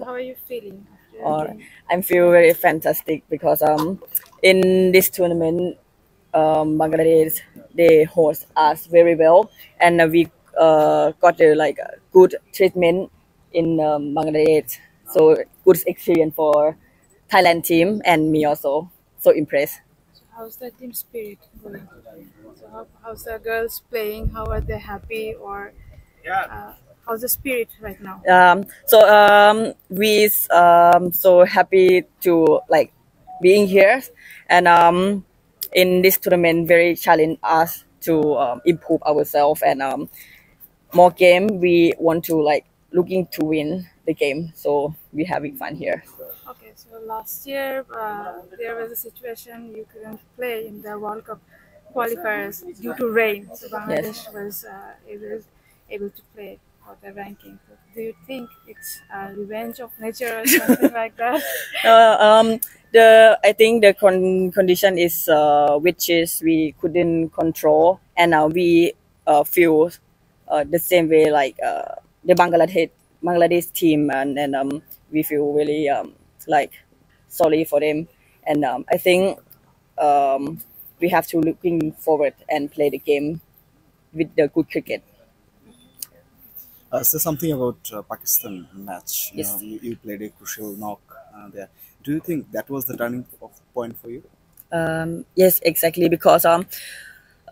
So how are you feeling? after Or the? I feel very fantastic because um in this tournament um Bangladesh they host us very well and uh, we uh, got the like uh, good treatment in um, Bangladesh. So good experience for Thailand team and me also. So impressed. So how's the team spirit going? So how, how's the girls playing? How are they happy or uh, how's the spirit right now? um, so um, we um, so happy to like being here. And um, in this tournament very challenge us to um, improve ourselves. And um, more game we want to like looking to win the game. So we having fun here. Okay, so last year uh, there was a situation you couldn't play in the World Cup qualifiers due to rain. So Bangladesh was uh, able able to play for the ranking. Do you think it's a revenge of nature or something like that? uh, um, the I think the con- condition is uh, which is we couldn't control, and uh, we uh, feel uh, the same way like uh, the Bangladesh Bangladesh team, and and um, we feel really um, like sorry for them, and um, I think um, we have to looking forward and play the game with the good cricket. Uh, say something about uh, Pakistan match. You, Yes. know, you, you played a crucial knock uh, there. Do you think that was the turning point for you? Um, yes, exactly because um,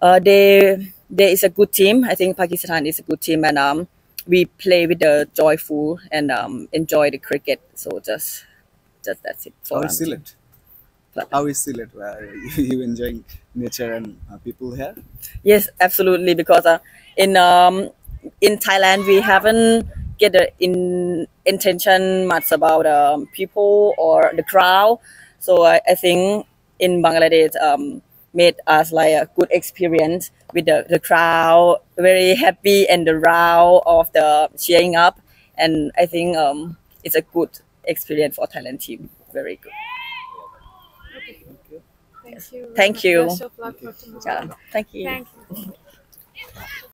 uh, they there is a good team. I think Pakistan is a good team, and um, we play with the joyful and um, enjoy the cricket. So just just that's it. How for is um, Sylhet? But- How is Sylhet? Uh, you enjoying nature and uh, people here? Yes, absolutely. Because uh, in um, in Thailand we haven't get the in intention much about um, people or the crowd. So I, I think in Bangladesh um, made us like a good experience with the, the crowd, very happy and the round of the cheering up. And I think um, it's a good experience for Thailand team. Very good. Thank you. Thank you. Luck for tomorrow. Yeah, thank you. Thank you.